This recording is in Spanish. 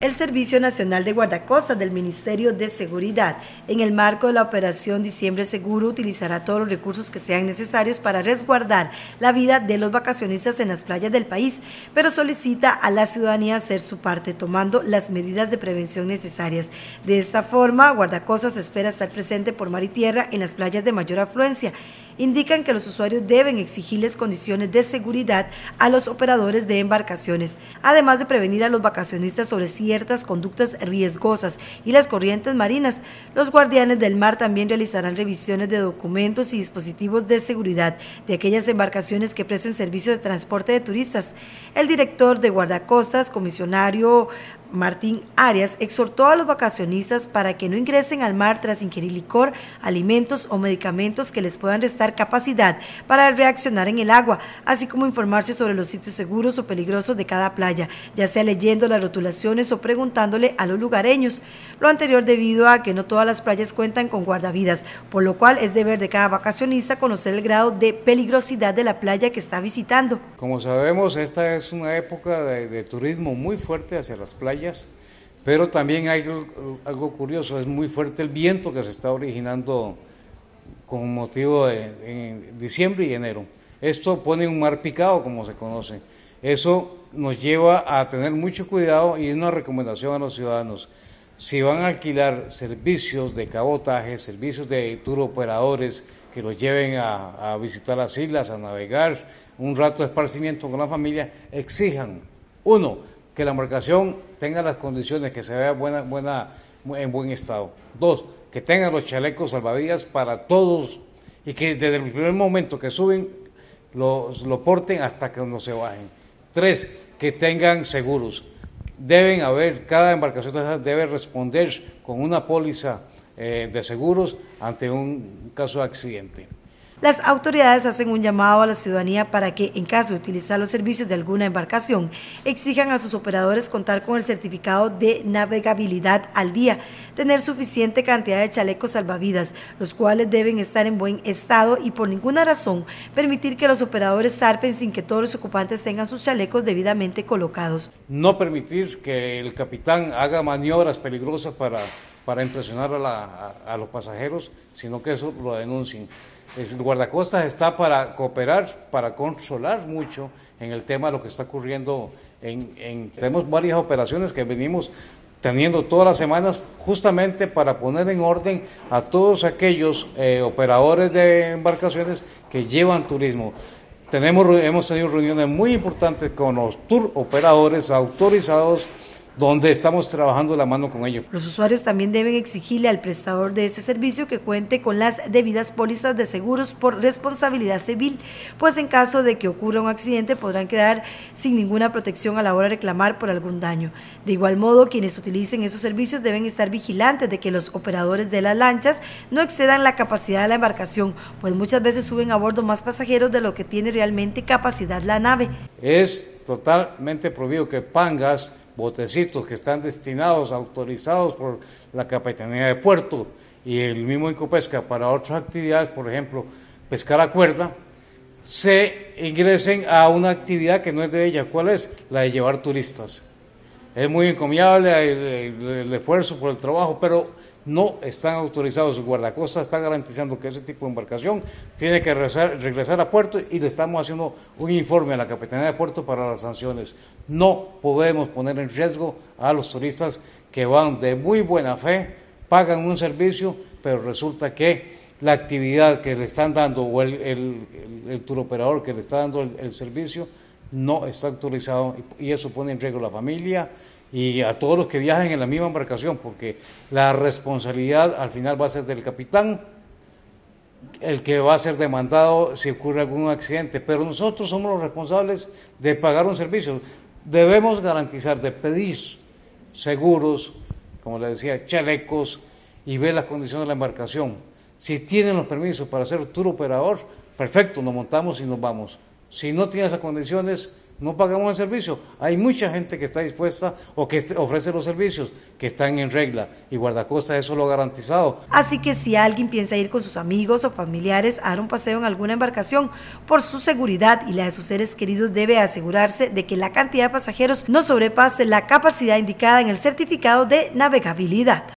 El Servicio Nacional de Guardacostas del Ministerio de Seguridad, en el marco de la operación Diciembre Seguro, utilizará todos los recursos que sean necesarios para resguardar la vida de los vacacionistas en las playas del país, pero solicita a la ciudadanía hacer su parte, tomando las medidas de prevención necesarias. De esta forma, Guardacostas espera estar presente por mar y tierra en las playas de mayor afluencia. Indican que los usuarios deben exigirles condiciones de seguridad a los operadores de embarcaciones, además de prevenir a los vacacionistas sobre si ciertas conductas riesgosas y las corrientes marinas. Los guardianes del mar también realizarán revisiones de documentos y dispositivos de seguridad de aquellas embarcaciones que presten servicio de transporte de turistas. El director de guardacostas, comisionario Martín Arias exhortó a los vacacionistas para que no ingresen al mar tras ingerir licor, alimentos o medicamentos que les puedan restar capacidad para reaccionar en el agua, así como informarse sobre los sitios seguros o peligrosos de cada playa, ya sea leyendo las rotulaciones o preguntándole a los lugareños. Lo anterior debido a que no todas las playas cuentan con guardavidas, por lo cual es deber de cada vacacionista conocer el grado de peligrosidad de la playa que está visitando. Como sabemos, esta es una época de, turismo muy fuerte hacia las playas pero también hay algo, curioso, es muy fuerte el viento que se está originando con motivo de en diciembre y enero. Esto pone un mar picado, como se conoce. Eso nos lleva a tener mucho cuidado y una recomendación a los ciudadanos. Si van a alquilar servicios de cabotaje, servicios de tour operadores que los lleven a, a visitar las islas, a navegar, un rato de esparcimiento con la familia, exijan, uno, que la embarcación tenga las condiciones, que se vea buena, buena, en buen estado. Dos, que tengan los chalecos salvavidas para todos y que desde el primer momento que suben los, lo porten hasta que no se bajen. Tres, que tengan seguros. Deben haber, cada embarcación debe responder con una póliza eh, de seguros ante un caso de accidente. Las autoridades hacen un llamado a la ciudadanía para que, en caso de utilizar los servicios de alguna embarcación, exijan a sus operadores contar con el certificado de navegabilidad al día, tener suficiente cantidad de chalecos salvavidas, los cuales deben estar en buen estado y por ninguna razón permitir que los operadores zarpen sin que todos los ocupantes tengan sus chalecos debidamente colocados. No permitir que el capitán haga maniobras peligrosas para, para impresionar a, los pasajeros, sino que eso lo denuncien. El guardacostas está para cooperar, para consolar mucho en el tema de lo que está ocurriendo. En, tenemos varias operaciones que venimos teniendo todas las semanas justamente para poner en orden a todos aquellos eh, operadores de embarcaciones que llevan turismo. Tenemos, hemos tenido reuniones muy importantes con los tour operadores autorizados donde estamos trabajando la mano con ellos. Los usuarios también deben exigirle al prestador de ese servicio que cuente con las debidas pólizas de seguros por responsabilidad civil, pues en caso de que ocurra un accidente podrán quedar sin ninguna protección a la hora de reclamar por algún daño. De igual modo, quienes utilicen esos servicios deben estar vigilantes de que los operadores de las lanchas no excedan la capacidad de la embarcación, pues muchas veces suben a bordo más pasajeros de lo que tiene realmente capacidad la nave. Es totalmente prohibido que pangas botecitos que están destinados, autorizados por la Capitanía de Puerto y el mismo Incopesca para otras actividades, por ejemplo, pescar a cuerda, se ingresen a una actividad que no es de ella. ¿Cuál es? La de llevar turistas. Es muy encomiable el, esfuerzo por el trabajo, pero no están autorizados. El guardacosta está garantizando que ese tipo de embarcación tiene que regresar, a puerto y le estamos haciendo un informe a la Capitanía de Puerto para las sanciones. No podemos poner en riesgo a los turistas que van de muy buena fe, pagan un servicio, pero resulta que la actividad que le están dando o el, el, el, turoperador que le está dando el servicio no está autorizado y eso pone en riesgo a la familia y a todos los que viajen en la misma embarcación, porque la responsabilidad al final va a ser del capitán, el que va a ser demandado si ocurre algún accidente, pero nosotros somos los responsables de pagar un servicio. Debemos garantizar de pedir seguros, como le decía, chalecos y ver las condiciones de la embarcación. Si tienen los permisos para ser tour operador, perfecto, nos montamos y nos vamos. Si no tiene esas condiciones, no pagamos el servicio. Hay mucha gente que está dispuesta o que ofrece los servicios que están en regla y Guardacosta eso lo garantizado. Así que si alguien piensa ir con sus amigos o familiares a dar un paseo en alguna embarcación, por su seguridad y la de sus seres queridos debe asegurarse de que la cantidad de pasajeros no sobrepase la capacidad indicada en el certificado de navegabilidad.